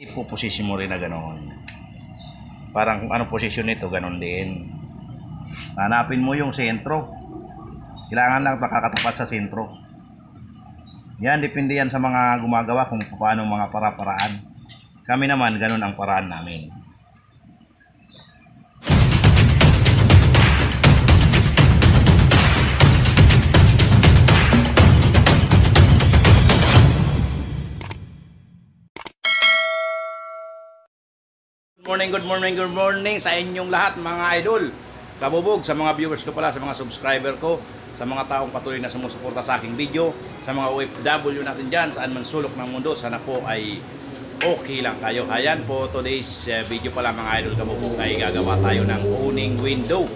Ipoposition mo rin na gano'n. Parang kung anong posisyon nito, gano'n din. Hanapin mo yung sentro. Kailangan lang nakakatapat sa sentro. Yan, depende yan sa mga gumagawa kung paano mga para-paraan. Kami naman, ganun ang paraan namin. Morning, good morning, good morning sa inyong lahat mga idol. Kabubog sa mga viewers ko pala, sa mga subscriber ko, sa mga taong patuloy na sumusuporta sa aking video, sa mga OFW natin dyan, saan man sulok ng mundo, sana po ay okay lang kayo. Ayan po, today's uh, video pala mga idol kabubog ay gagawa tayo ng owning window.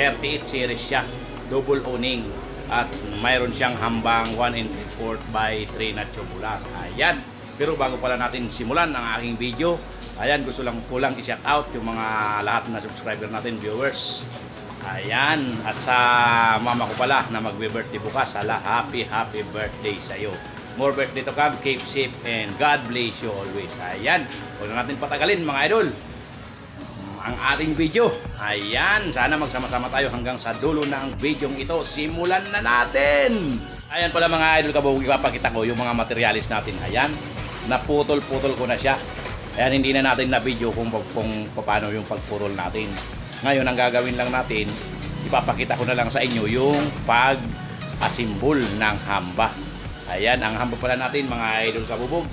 38 series siya, double owning. At mayroon siyang hambang 1 and 3 by 3 na tubular. Ayan. Pero bago pala natin simulan ang aking video, ayan, gusto lang ko lang i-shout out yung mga lahat na subscriber natin, viewers. Ayan, at sa mama ko pala na magbe-birthday bukas, ala, happy, happy birthday sa iyo. More birthday to come, keep safe, and God bless you always. Ayan, huwag na natin patagalin mga idol. Ang ating video, ayan, sana magsama-sama tayo hanggang sa dulo ng video ito. Simulan na natin! Ayan pala mga idol kabog, ipapakita ko yung mga materialis natin. Ayan, naputol-putol ko na siya. Ayan, hindi na natin na video kung, kung paano yung pagpurol natin. Ngayon, ang gagawin lang natin, ipapakita ko na lang sa inyo yung pag-asimbol ng hamba. Ayan, ang hamba pala natin mga idol kabubog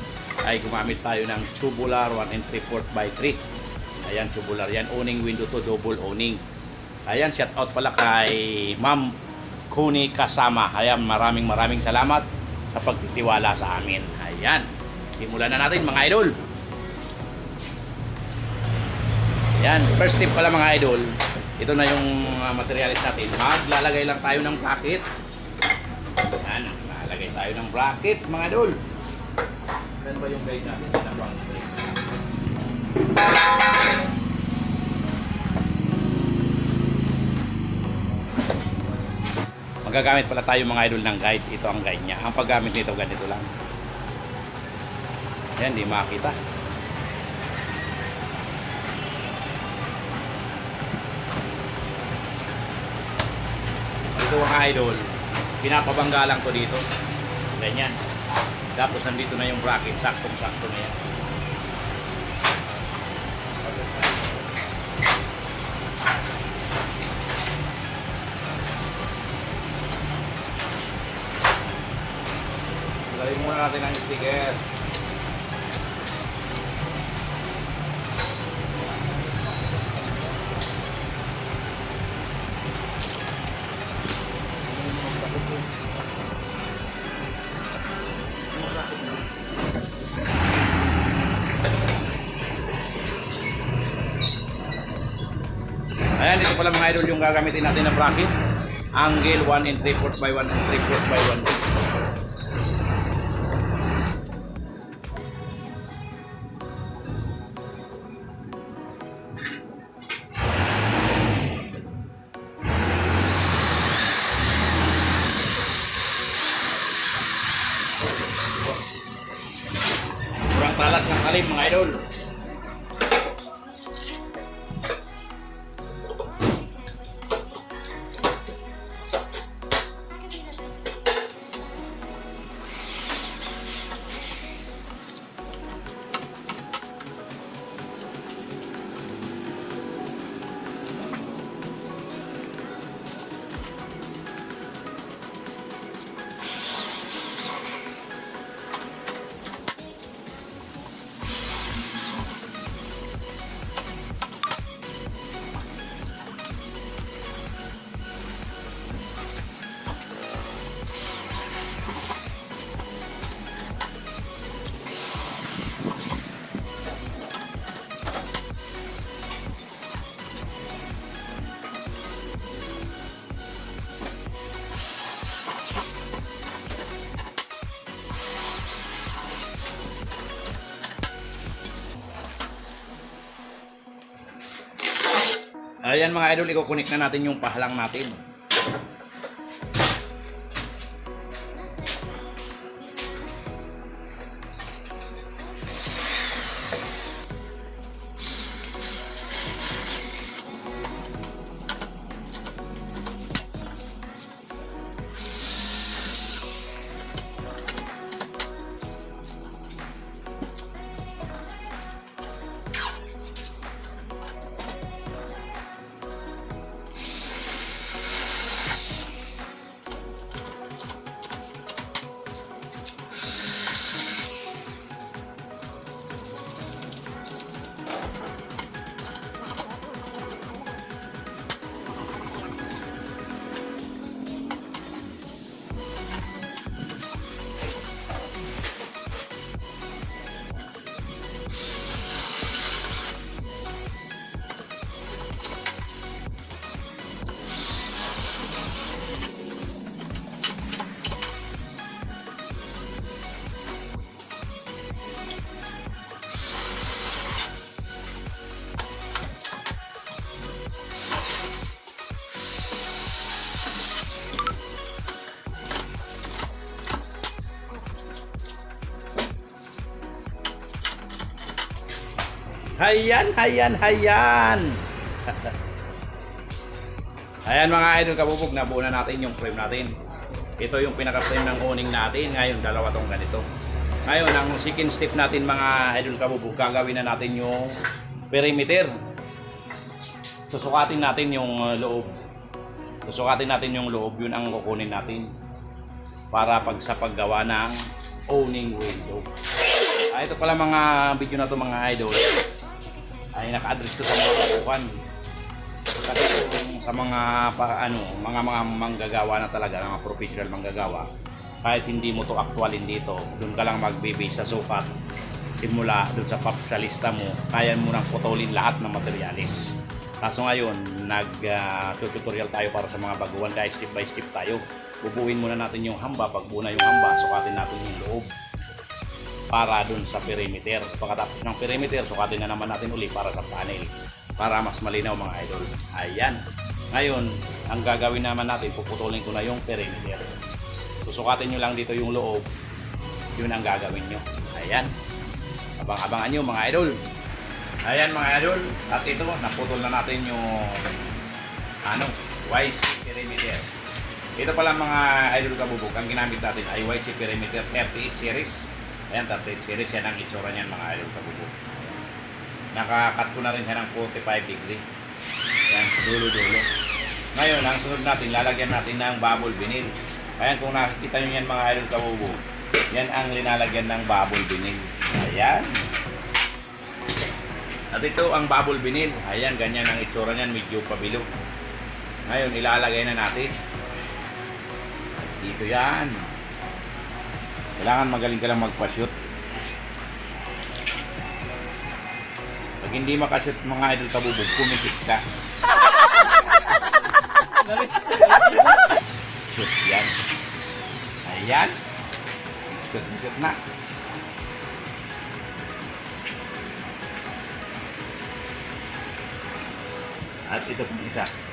ay gumamit tayo ng tubular 1 and 3 4 by 3. Ayan, tubular yan. Owning window to, double owning. Ayan, shout out pala kay Ma'am Kuni Kasama. Ayan, maraming maraming salamat sa pagtitiwala sa amin. Ayan, simulan na natin mga idol. Yan, first tip pala mga idol. Ito na yung uh, materialis natin. Maglalagay lang tayo ng bracket. Yan, lalagay tayo ng bracket mga idol. Saan ba yung guide natin? Yan bracket. Magagamit pala tayo mga idol ng guide. Ito ang guide niya. Ang paggamit nito ganito lang. Yan, di makita. Ito mga idol, pinapabangga lang to dito. Ganyan. Tapos nandito na yung bracket, saktong-sakto na yan. Lagay muna natin ang sticker. Gagamitin natin na bracket. Angle 1 and 3 4 by 1 and 3 4 by 1. Ayan mga idol, i-connect na natin yung pahalang natin. Hayan, hayan, hayan. Ayan mga idol kabubog, nabuo na natin yung frame natin. Ito yung pinaka-frame ng owning natin. Ngayon, dalawa tong ganito. Ngayon, ang second step natin mga idol kabubog, gagawin na natin yung perimeter. Susukatin natin yung uh, loob. Susukatin natin yung loob, yun ang kukunin natin. Para pag sa paggawa ng owning window. Ah, ito pala mga video na to mga idol ay naka-address to sa mga katukan. Kasi sa mga pa, ano, mga mga manggagawa na talaga, mga professional manggagawa, kahit hindi mo to aktualin dito, doon ka lang magbibase sa sukat. Simula doon sa papsalista mo, kaya mo nang putulin lahat ng materialis. Kaso ngayon, nag-tutorial tayo para sa mga baguhan guys, step by step tayo. Bubuin muna natin yung hamba, pag buo na yung hamba, sukatin natin yung loob para dun sa perimeter. Pagkatapos ng perimeter, sukatin na naman natin uli para sa panel para mas malinaw mga idol. Ayan. Ngayon, ang gagawin naman natin, puputulin ko na yung perimeter. Susukatin nyo lang dito yung loob. Yun ang gagawin nyo. Ayan. Abang-abangan nyo mga idol. Ayan mga idol. At ito, naputol na natin yung ano, wise perimeter. Ito pala mga idol kabubog. Ang ginamit natin ay YC Perimeter 38 series. Ayan, 38 series. Yan ang itsura niyan mga idol kabubog. Nakakat ko na rin siya ng 45 degree. Ayan, dulo-dulo. Ngayon, ang sunod natin, lalagyan natin ng bubble vinyl. Ayan, kung nakikita nyo yan mga idol kabubog, yan ang linalagyan ng bubble vinyl. Ayan. At ito ang bubble vinyl. Ayan, ganyan ang itsura niyan, medyo pabilo. Ngayon, ilalagay na natin. Dito yan. Kailangan magaling ka lang magpa-shoot. Pag hindi makashoot mga idol kabubog, kumikit ka. Shoot yan. Ayan. Shoot, shoot na. At ito pong isa.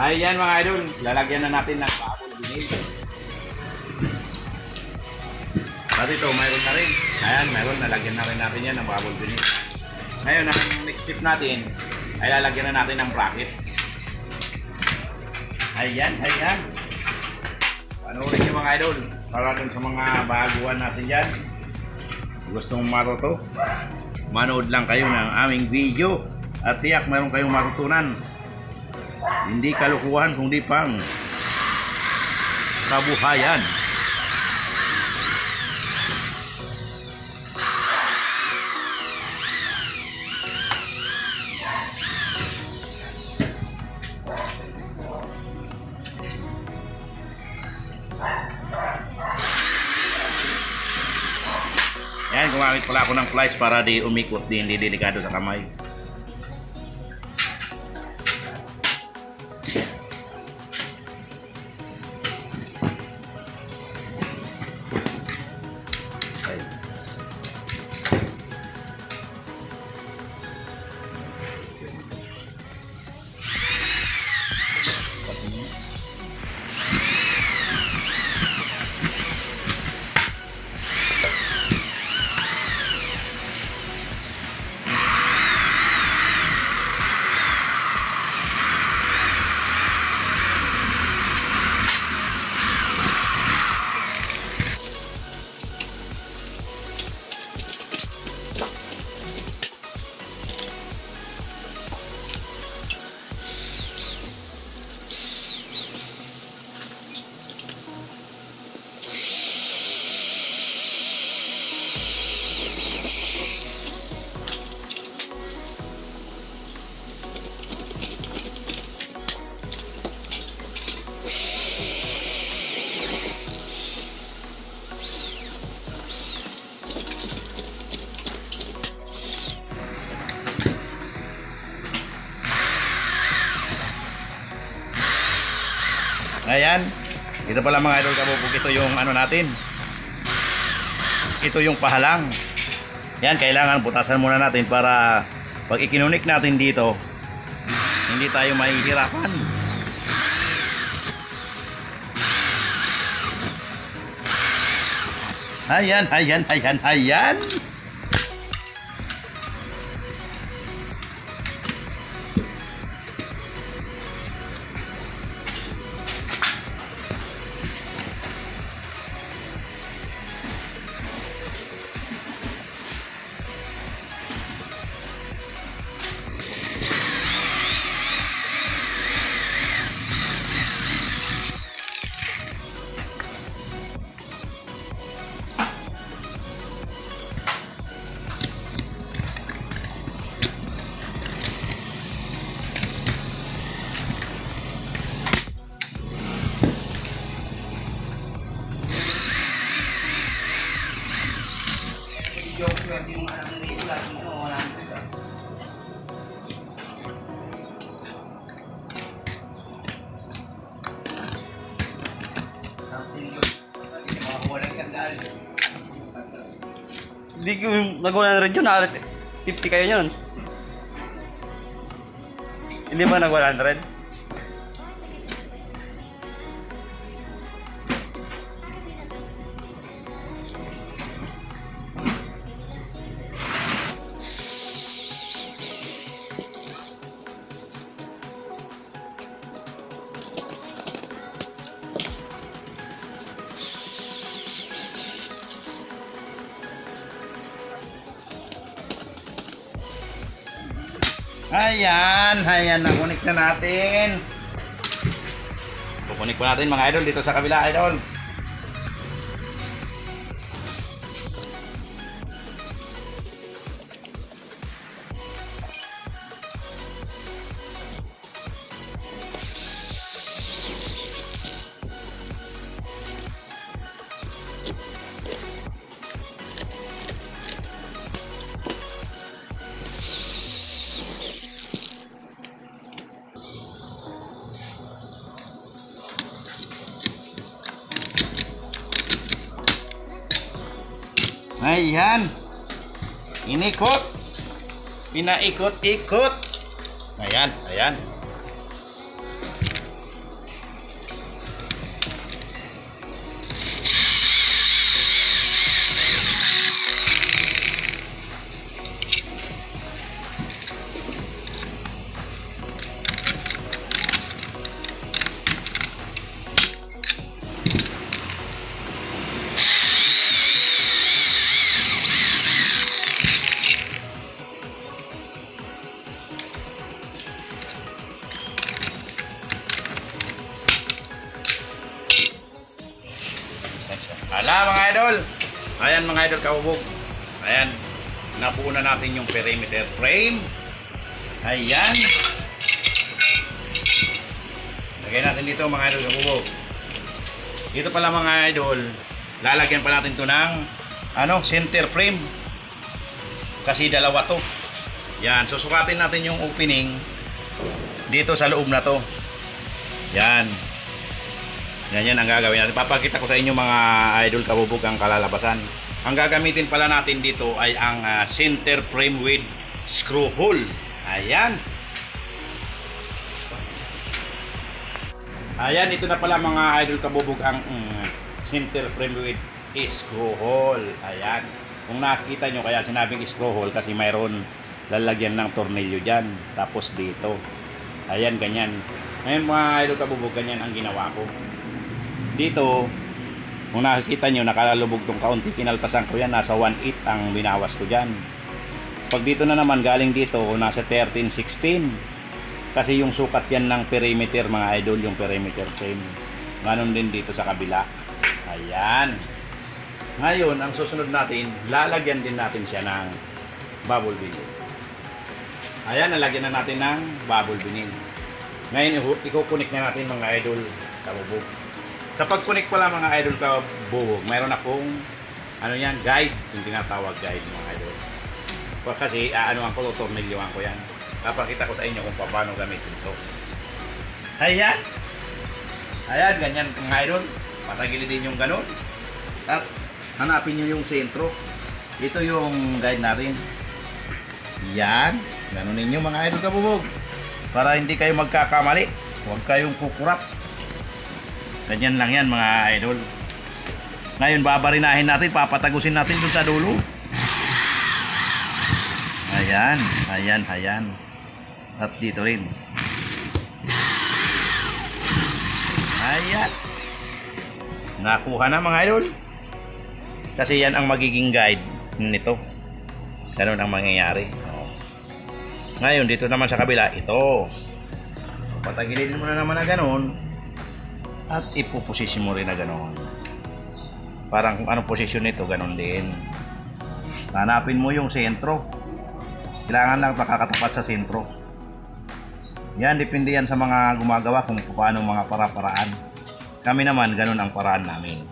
Ayan mga idol, lalagyan na natin ng bubble vinyl. At ito, mayroon na rin. Ayan, mayroon, nalagyan na rin natin yan ng bubble vinyl. Ngayon, ang next step natin, ay lalagyan na natin ng bracket. Ayan, ayan. Panoorin nyo mga idol, para dun sa mga baguhan natin dyan. Gustong matuto, manood lang kayo ng aming video at tiyak mayroon kayong matutunan. Hindi kalukuhan kundi pang kabuhayan. Yan, gumamit pala ako ng flies para di umikot, di hindi delikado sa kamay. Ito pala mga idol kabubog. Ito yung ano natin. Ito yung pahalang. Yan, kailangan butasan muna natin para pag ikinunik natin dito, hindi tayo mahihirapan. Ayan, ayan, ayan, ayan. Kayo yun. Hindi ba nag 100? Ayan, ayan, nakunik na natin. Kukunik po natin mga idol dito sa kabila, idol. Pinaikot-ikot. Ayan, ayan. Hala mga idol. Ayan mga idol kabubog. Ayan. Nabuo na natin yung perimeter frame. Ayan. Lagay natin dito mga idol kabubog. Dito pala mga idol, lalagyan pa natin to ng ano, center frame. Kasi dalawa to. Yan, susukatin natin yung opening dito sa loob na to. Yan. Yan yan ang gagawin natin. Papakita ko sa inyo mga idol kabubog ang kalalabasan. Ang gagamitin pala natin dito ay ang ah, center frame with screw hole. Ayan. Ayan, ito na pala mga idol kabubog ang mm, center frame with screw hole. Ayan. Kung nakita nyo, kaya sinabing screw hole kasi mayroon lalagyan ng tornilyo dyan. Tapos dito. Ayan, ganyan. Ngayon mga idol kabubog, ganyan ang ginawa ko dito kung nakikita nyo nakalalubog tong kaunti kinaltasan ko yan. Nasa 1.8 ang binawas ko dyan. Pag dito na naman galing dito nasa 13.16 kasi yung sukat yan ng perimeter mga idol yung perimeter frame ganon din dito sa kabila. Ayan. Ngayon ang susunod natin lalagyan din natin siya ng bubble vinyl. Ayan nalagyan na natin ng bubble vinyl. Ngayon ikukunik na natin mga idol sa bubog sa pag-connect pala mga idol ka buhog, mayroon akong ano yan, guide, yung tinatawag guide mga idol. Kasi aano ang ko, tornilyoan ko yan. Papakita ko sa inyo kung paano gamitin ito. Ayan. Ayan, ganyan mga idol. Patagilid din yung ganun. At hanapin nyo yung sentro. ito yung guide natin. Yan. Ganun ninyo mga idol kabubog. Para hindi kayo magkakamali. Huwag kayong kukurap. Ganyan lang yan mga idol. Ngayon babarinahin natin, papatagusin natin dun sa dulo. Ayan, ayan, ayan. At dito rin. Ayan. Nakuha na mga idol. Kasi yan ang magiging guide nito. Ganun ang mangyayari. Ngayon, dito naman sa kabila, ito. Patagilidin mo na naman na ganun. At ipuposisyon mo rin na ganun. Parang kung anong posisyon nito, ganun din. Hanapin mo yung sentro. Kailangan lang makakatapat sa sentro. Yan, depende yan sa mga gumagawa kung paano mga para-paraan. Kami naman, ganun ang paraan namin.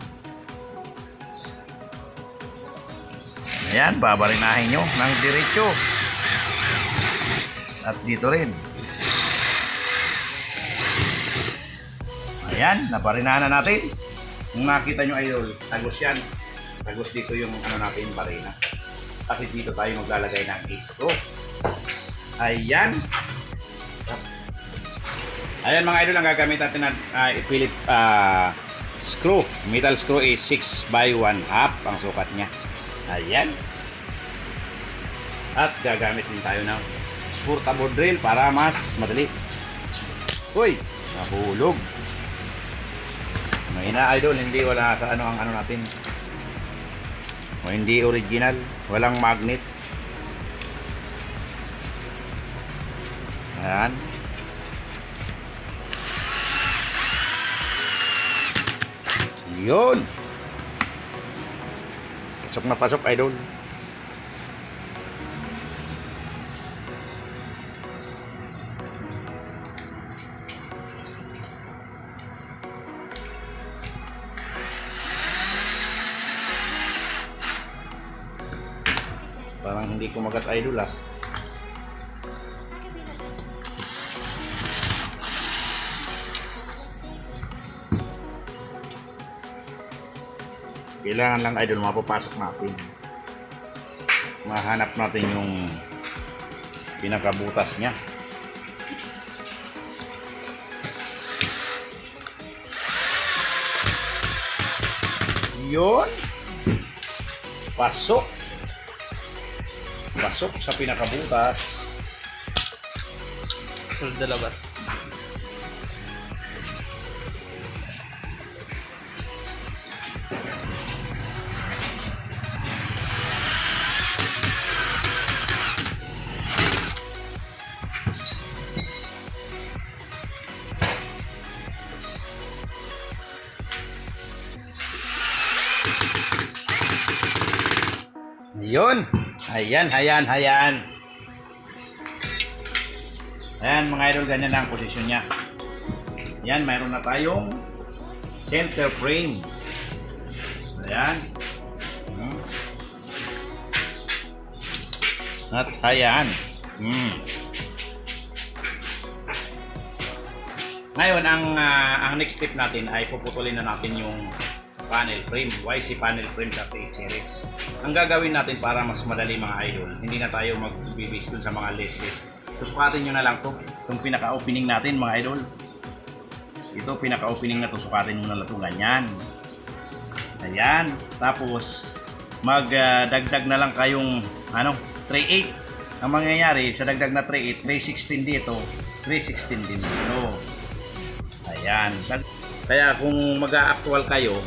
Ayan, babarinahin nyo ng diretsyo. At dito rin. Ayan, nabarinahan na natin. Kung nakita nyo idol, tagos yan. Tagos dito yung ano natin, barina. Kasi dito tayo maglalagay ng isko. Ayan. Ayan mga idol, ang gagamit natin na uh, Philip ah, screw. Metal screw is 6 by 1 half ang sukat niya. Ayan. At gagamit din tayo ng portable drill para mas madali. Uy, nahulog. Mahina idol, hindi wala sa ano ang ano natin. O hindi original, walang magnet. Ayan. Yun. Pasok na pasok, idol. Kumagat idol ah. Kailangan lang idol mapapasok natin. Mahanap natin yung pinakabutas niya. Yun. Pasok. Pasok sa pinakabutas. Sunod na labas. Ayan, ayan, ayan. Ayan mga idol, ganyan lang ang posisyon niya. Ayan, mayroon na tayong center frame. Ayan. Hmm. At ayan. Hmm. Ngayon, ang, ah, ang next step natin ay puputulin na natin yung panel frame, YC panel frame 38 series. Ang gagawin natin para mas madali mga idol, hindi na tayo magbibis dun sa mga less-less. Susukatin nyo na lang to, itong pinaka-opening natin mga idol. Ito, pinaka-opening na to, sukatin nyo na lang to, ganyan. Ayan, tapos magdagdag na lang kayong ano, 3.8. Ang mangyayari, sa dagdag na 3.8, 316 dito, 316 din dito. Ayan. Kaya kung mag-actual kayo,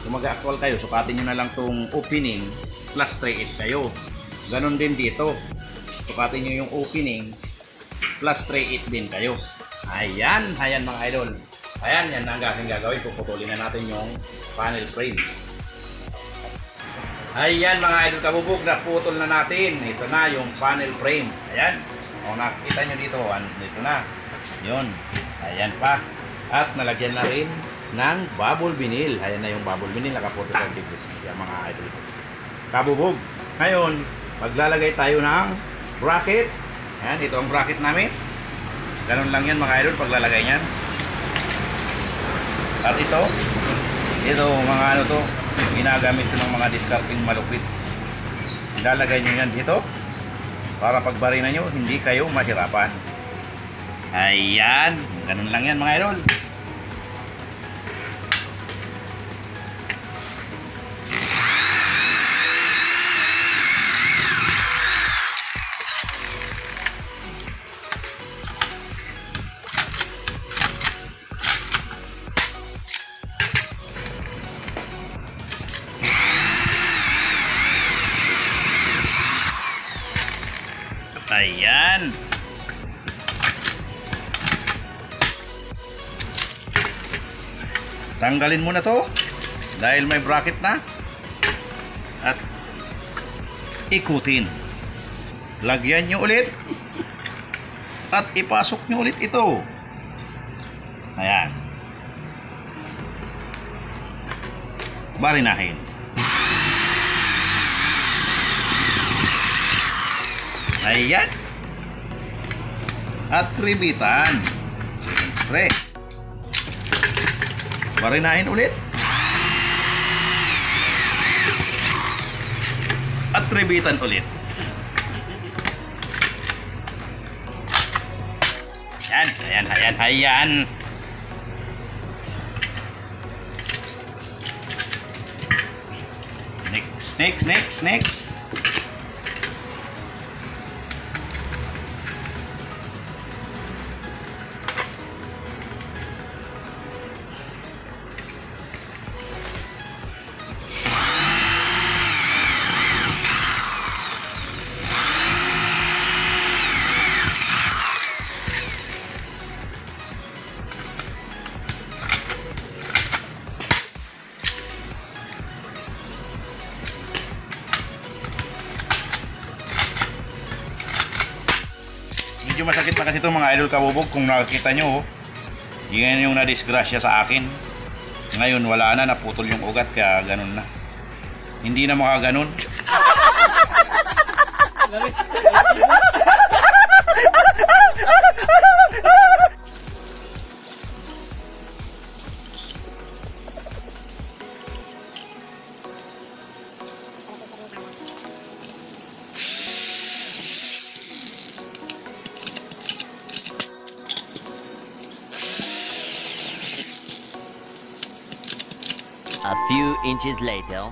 kung mag-actual kayo, sukatin nyo na lang tong opening plus 3.8 kayo. Ganon din dito. Sukatin nyo yung opening plus 3.8 din kayo. Ayan, ayan mga idol. Ayan, yan ang aking gagawin. Puputulin na natin yung panel frame. Ayan mga idol kabubog, naputol na natin. Ito na yung panel frame. Ayan. O nakikita nyo dito, dito na. Yun. Ayan pa. At nalagyan na rin ng bubble vinyl. Ayan na yung bubble vinyl. Naka-45 degrees. Yan mga idol. Kabubog. Ngayon, maglalagay tayo ng bracket. Ayan, ito ang bracket namin. Ganun lang yan mga idol paglalagay niyan. At ito, ito mga ano to, ginagamit ko ng mga discarding malupit. Ilalagay nyo yan dito para pagbarinan nyo, hindi kayo mahirapan. Ayan, ganun lang yan mga idol. Tanggalin mo na to dahil may bracket na. At ikutin. Lagyan nyo ulit. At ipasok nyo ulit ito. Ayan. Barinahin. Ayan. At ribitan. Siyempre. Marinahin ulit. At ribitan ulit. Ayan, ayan, ayan, ayan. Next, next, next, next. Kasi ito mga idol kabubog kung nakakita nyo. oh. Yan yung nadisgrasya sa akin. Ngayon wala na, naputol yung ugat kaya ganun na. Hindi na makaganon. Inches later.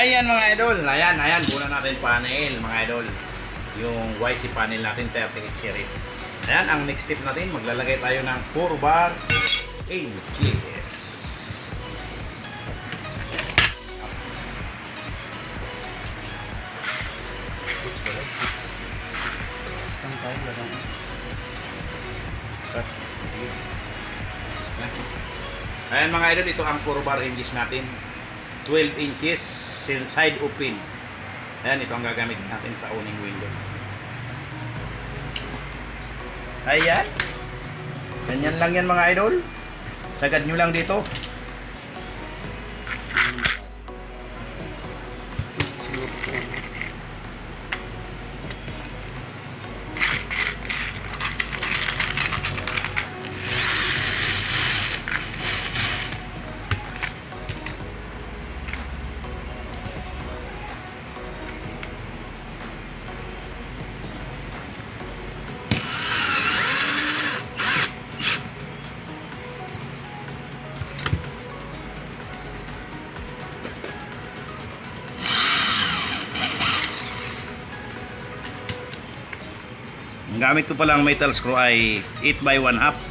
Ayan mga idol. Ayan, ayan. Kuna natin panel mga idol. Yung YC panel natin 38 series. Ayan, ang next step natin, maglalagay tayo ng 4 bar inches. Ayan mga idol, ito ang 4 bar hinges natin. 12 inches side open. Ayan, ito ang gagamit natin sa owning window. Ayan. Ganyan lang yan mga idol. Sagad nyo lang dito. Ang gamit ko palang metal screw ay 8 by 1 half.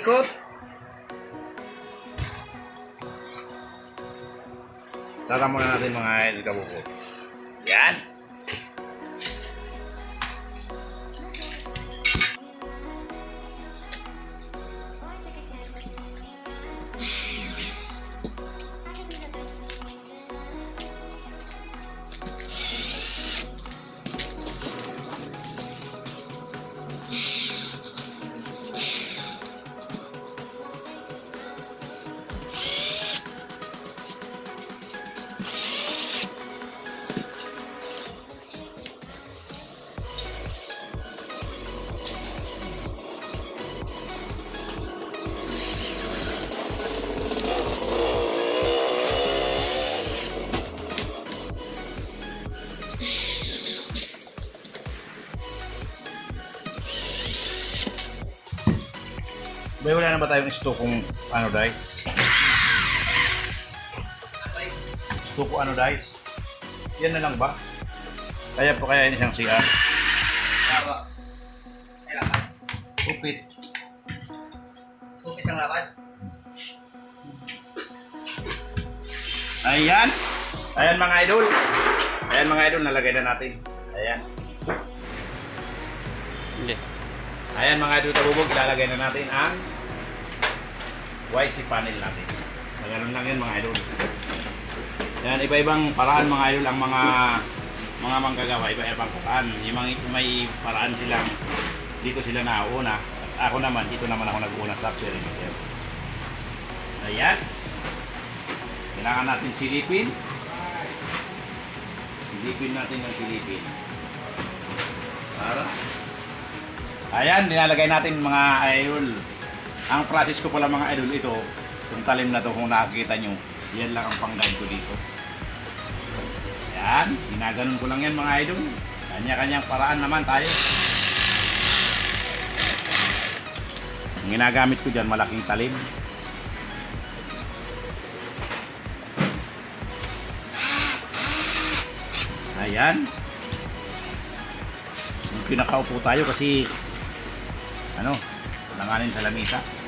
México Na ba tayong stock kung ano dice? Kung ano dice? Yan na lang ba? Kaya po kaya isang CR? Tama. Kailangan. Kupit. Kupit ang lakad. Ayan. Ayan mga idol. Ayan mga idol, nalagay na natin. Ayan. Hindi. Ayan mga idol kabubog, ilalagay na natin ang YC panel natin. Ganun lang yan mga idol. Yan, iba-ibang paraan mga idol ang mga mga manggagawa, iba-ibang paraan. Yung mga may paraan silang dito sila nauna. At ako naman, dito naman ako nag-una sa engineer. Ayan. Kailangan natin silipin. Silipin natin yung silipin. Para Ayan, nilalagay natin mga idol. Ang process ko pala mga idol ito, yung talim na to kung nakikita nyo, yan lang ang pang-guide ko dito. Yan, ginaganon ko lang yan mga idol. Kanya-kanyang paraan naman tayo. Ang ginagamit ko dyan, malaking talim. Ayan. Yung pinakaupo tayo kasi ano, langanin sa lamisa.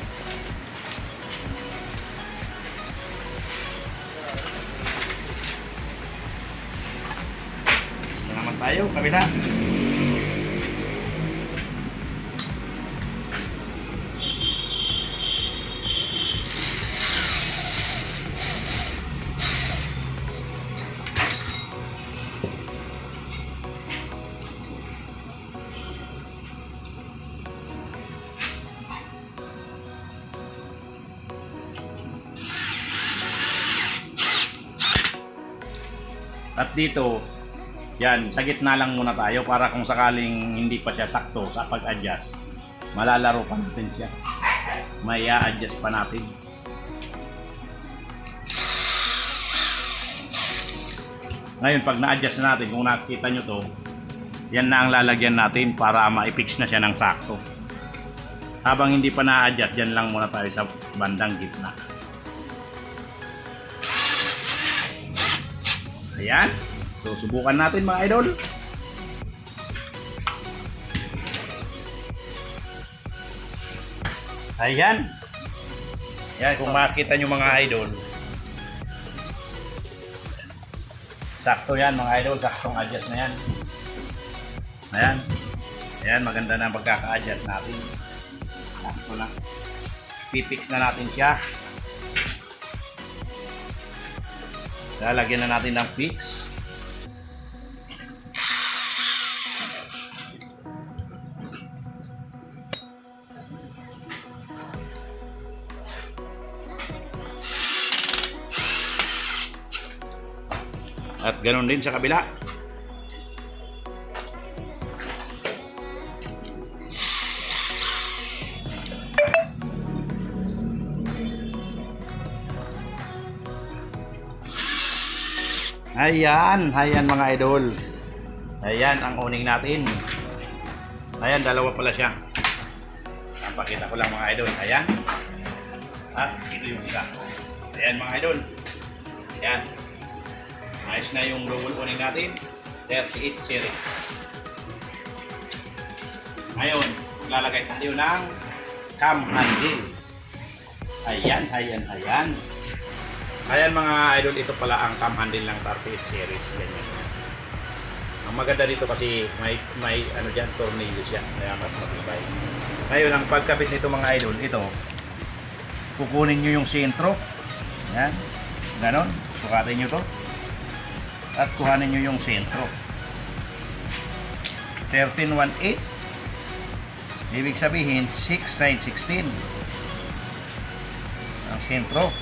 Tayo, kabila. At dito, yan, sa gitna lang muna tayo para kung sakaling hindi pa siya sakto sa pag-adjust, malalaro pa natin siya. May adjust pa natin. Ngayon, pag na-adjust natin, kung nakikita nyo to, yan na ang lalagyan natin para ma-fix na siya ng sakto. Habang hindi pa na-adjust, dyan lang muna tayo sa bandang gitna. Ayan. So, subukan natin mga idol. Ayan. Ayan, kung makita nyo mga idol. Sakto yan mga idol. Saktong adjust na yan. Ayan. Ayan, maganda na pagkaka-adjust natin. Sakto na. Pipix na natin siya. Lalagyan na natin ng fix. At ganun din sa kabila. Ayan, ayan mga idol. Ayan ang owning natin. Ayan, dalawa pala siya. Napakita ko lang mga idol. Ayan. At ito yung isa. Ayan mga idol. Ayan. Ayos na yung double owning natin. 38 series. Ngayon, maglalagay tayo ng cam handle. Ayan, ayan, ayan. Ayan mga idol, ito pala ang cam handle ng 38 series. Ganyan. Ang maganda dito kasi may may ano diyan tornilyo siya kaya mas matibay. Ngayon ang pagkabit nito mga idol, ito kukunin niyo yung sentro. Yan. Ganon. Sukatin niyo to. At kuhanin niyo yung sentro. 1318 Ibig sabihin 6916 ang sentro.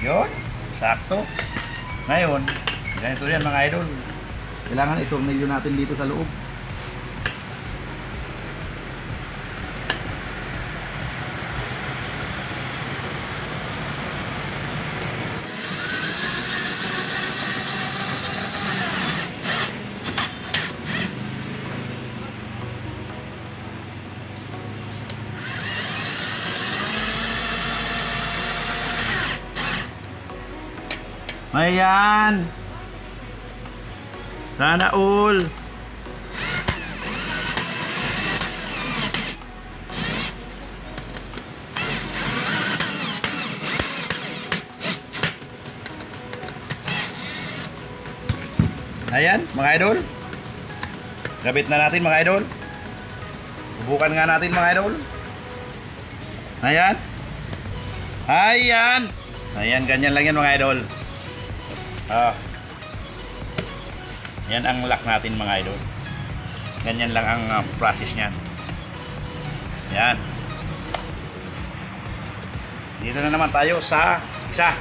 Yun. Sakto. Ngayon, ganito yan mga idol. Kailangan itornilyo natin dito sa loob. Ayan. Sana all. Ayan, mga idol. Gabit na natin mga idol. Subukan nga natin mga idol. Ayan. Ayan. Ayan, ganyan lang yan mga idol. Ah. Yan ang lock natin mga idol. Ganyan lang ang ah, process niyan. Yan. Dito na naman tayo sa isa.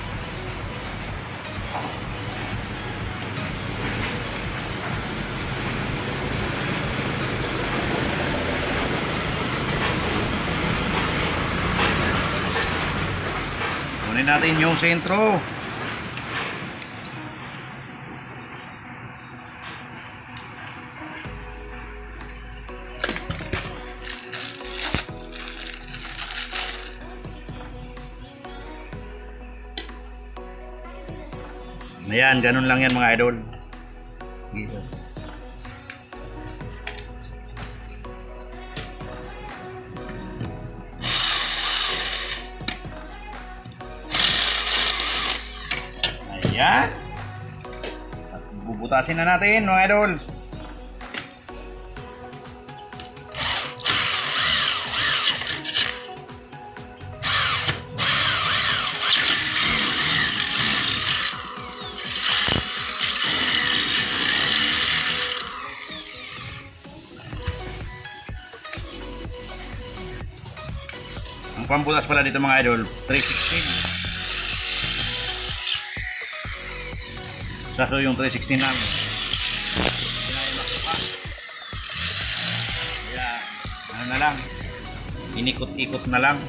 Kunin natin yung sentro. Ayan, ganun lang yan mga idol. Dito. Ayan. Bubutasin na natin mga idol. Pambutas pala dito mga idol, 316. Sakto yung 316 namin. Kaya ano na lang, inikot-ikot na lang.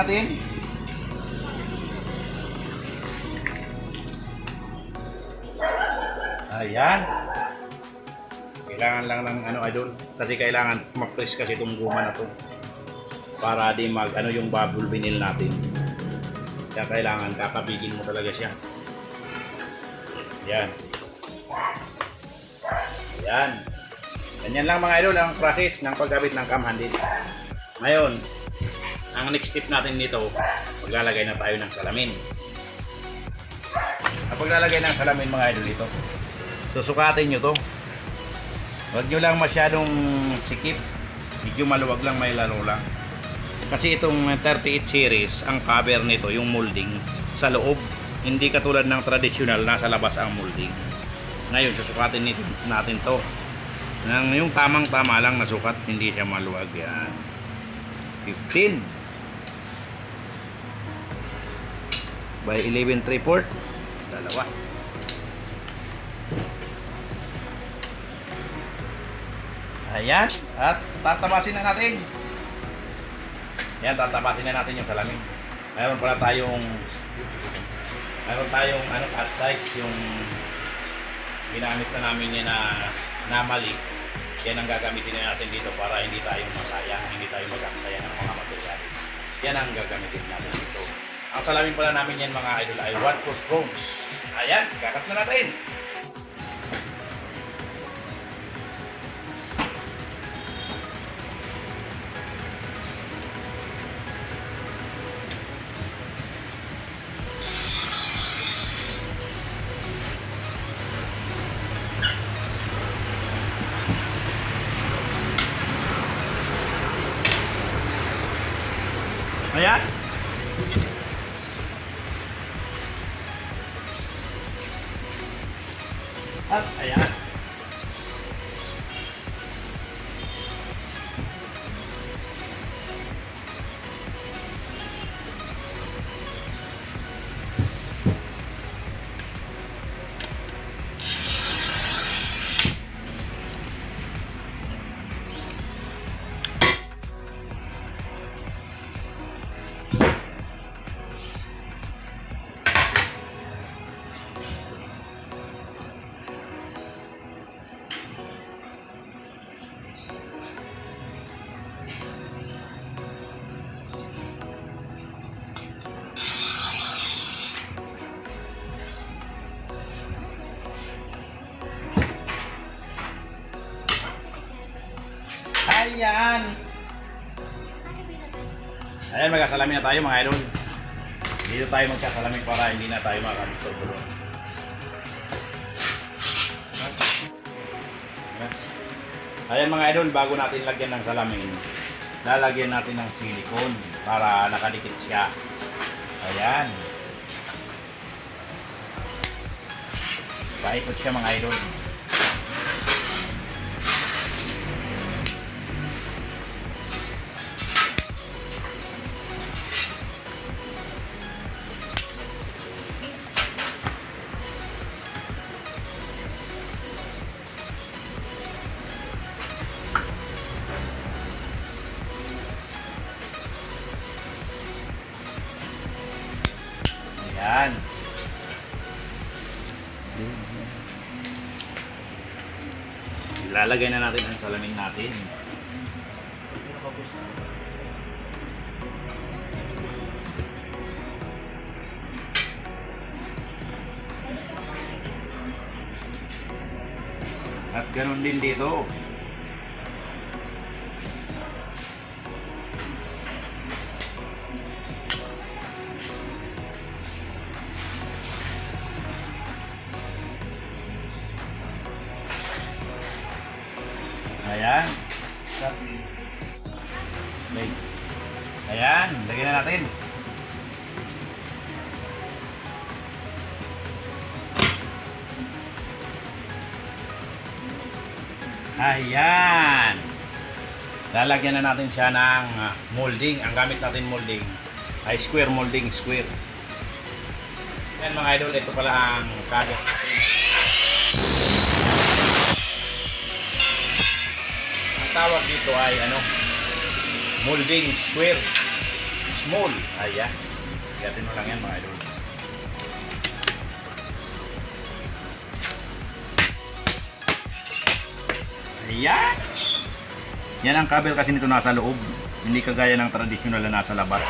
Natin. Ayan. Kailangan lang ng ano idol kasi kailangan mag-press kasi itong guma na to para di mag ano yung bubble vinyl natin. Kaya kailangan kakabigin mo talaga siya. Yan. Yan. Ganyan lang mga idol ang process ng pagkabit ng cam handle. Ngayon, ang next step natin dito, maglalagay na tayo ng salamin. Ang paglalagay ng salamin mga idol dito, susukatin nyo to. Huwag nyo lang masyadong sikip. Medyo maluwag lang, may lalo lang. Kasi itong 38 series, ang cover nito, yung molding, sa loob. Hindi katulad ng traditional, nasa labas ang molding. Ngayon, susukatin natin, to. Nang yung tamang-tama lang na sukat, hindi siya maluwag. Yan. 15 by 11 3 4 dalawa. Ayan at tatabasin na natin. Yan tatabasin na natin yung salamin. Mayroon pala tayong mayroon tayong ano cut size yung ginamit na namin yan na na mali. Yan ang gagamitin na natin dito para hindi tayo masayang, hindi tayo mag-aksaya ng mga materials. Yan ang gagamitin natin dito. Ang salamin pala namin yan mga idol ay 1 foot bronze. Ayan, kakat na natin. Ayan. Ayan, magkasalamin na tayo mga idol. Dito tayo magkasalamin para hindi na tayo makakamistorbo. Ayan mga idol, bago natin lagyan ng salamin, lalagyan natin ng silicone para nakadikit siya. Ayan. Paikot siya mga idol. Ilalagay na natin Ayan. Okay. Ayan, lagyan na natin. Ayan. Lalagyan na natin siya ng ah, molding. Ang gamit natin molding ay square molding, square. Yan mga idol, ito pala ang cabinet tawag dito ay ano, molding square. Small. Ayan. Gatin mo lang yan mga idol. Ayan. Yan ang kabel kasi nito nasa loob. Hindi kagaya ng traditional na nasa labas.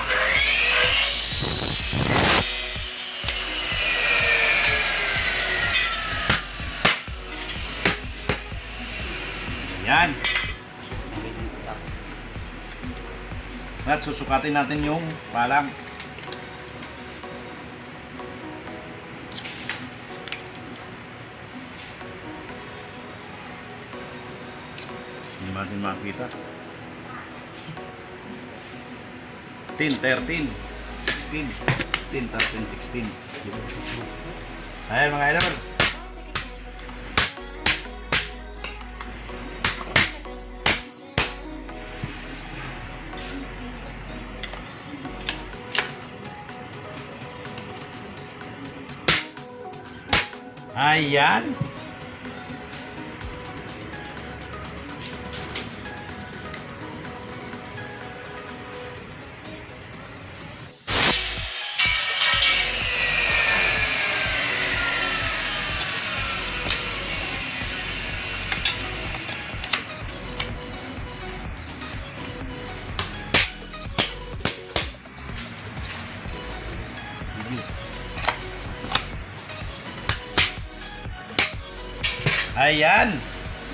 At susukatin natin yung palang. Hindi natin makita. 10, 13, 16. 10, 13, 16. Ayan mga idol. Ayan.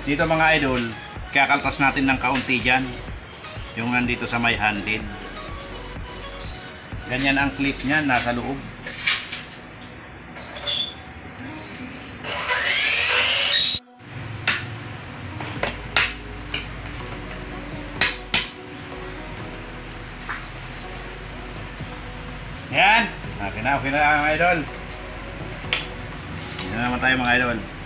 Dito mga idol, kakaltas natin ng kaunti dyan. Yung nandito sa may handle. Ganyan ang clip niya, nasa loob. Yan. Okay na, okay na mga idol. Yan na naman tayo mga idol.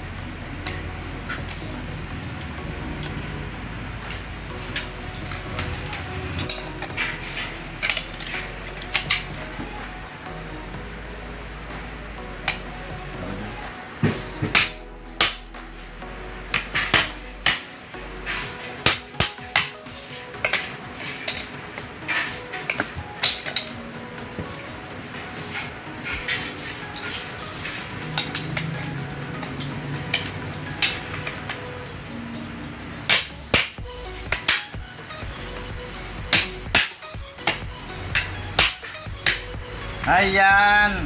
Ayan.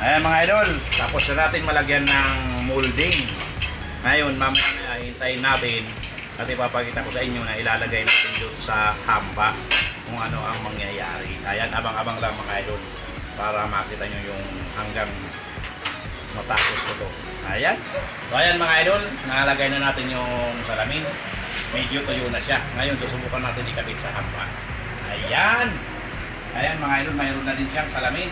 Ayan mga idol. Tapos na natin malagyan ng molding. Ngayon, mamaya hintayin natin at ipapakita ko sa inyo na ilalagay natin doon sa hamba kung ano ang mangyayari. Ayan, abang-abang lang mga idol para makita nyo yung hanggang matapos ko to. Ayan. So ayan mga idol, nalagay na natin yung salamin. Medyo tuyo na siya. Ngayon, susubukan natin ikabit sa hamba. Ayan. Ayan mga idol, mayroon na din siyang salamin.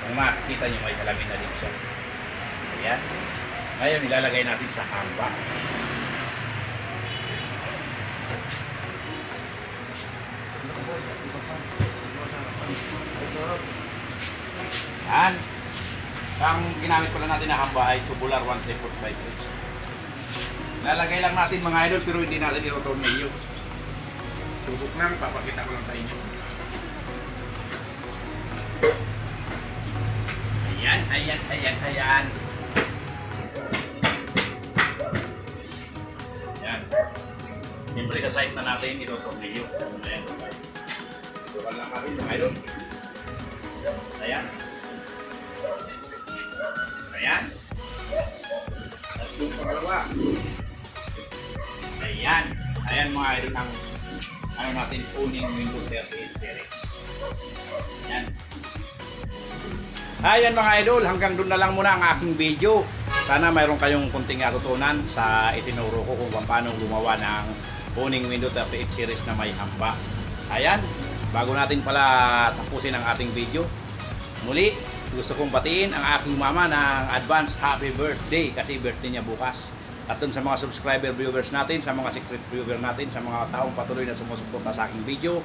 Kung makikita nyo, may salamin na din siya. Ayan. Ngayon, ilalagay natin sa hamba. Ayan. Ang ginamit pala natin na hamba ay tubular 1.45 inch. Lalagay lang natin mga idol pero hindi natin i-tornilyo. Subok lang, papakita ko lang sa inyo. Ayan, ayan, ayan, ayan. Ayan. Siyempre sa site na natin, ito-tornilyo. Ayan, sa site. Ito ka lang natin mga idol. Ayan. Ayan. Tatlong pangalawa. Ayan. Ayan mga idol ang ano natin uning Windows 38 series. Ayan. Ayan mga idol, hanggang doon na lang muna ang aking video. Sana mayroon kayong kunting natutunan sa itinuro ko kung paano gumawa ng uning Windows 38 series na may hamba. Ayan, bago natin pala tapusin ang ating video, muli gusto kong batiin ang aking mama ng advance happy birthday kasi birthday niya bukas. At sa mga subscriber viewers natin, sa mga secret viewer natin, sa mga taong patuloy na sumusuporta sa aking video,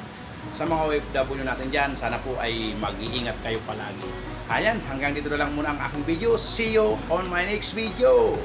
sa mga OFW natin dyan, sana po ay mag-iingat kayo palagi. Ayan, hanggang dito na lang muna ang aking video. See you on my next video.